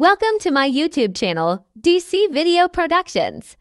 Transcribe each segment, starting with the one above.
Welcome to my YouTube channel, DC Video Productions.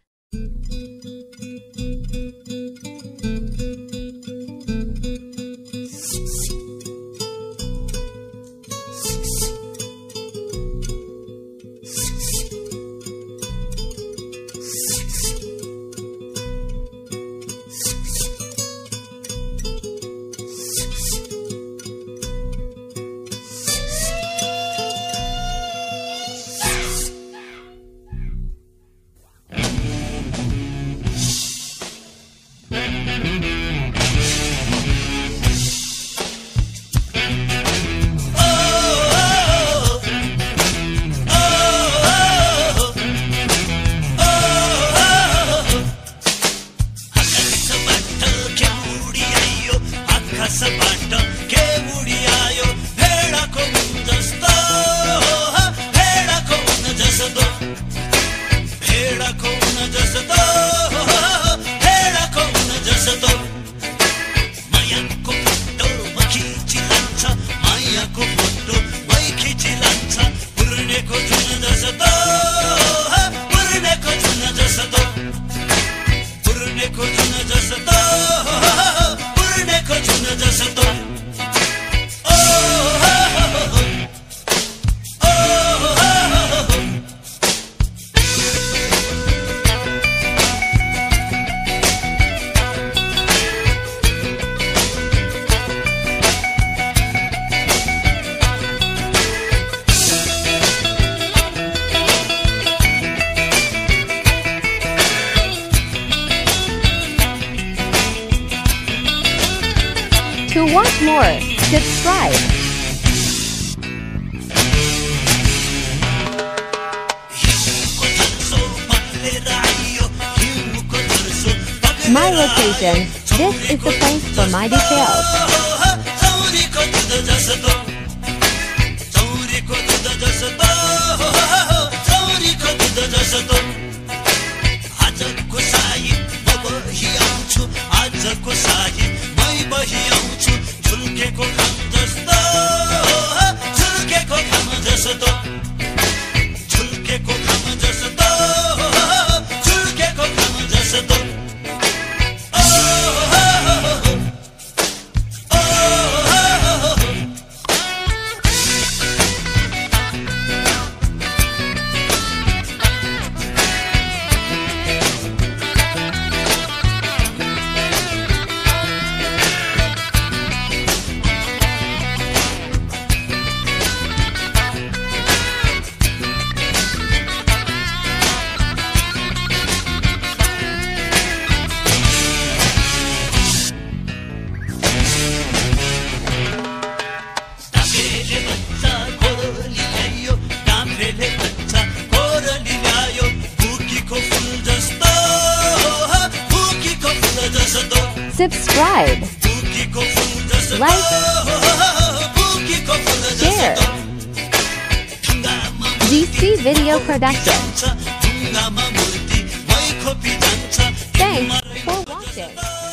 To watch more, subscribe. My location. This is the place for my details. subscribe, like, share. DC Video Production. Thanks for watching.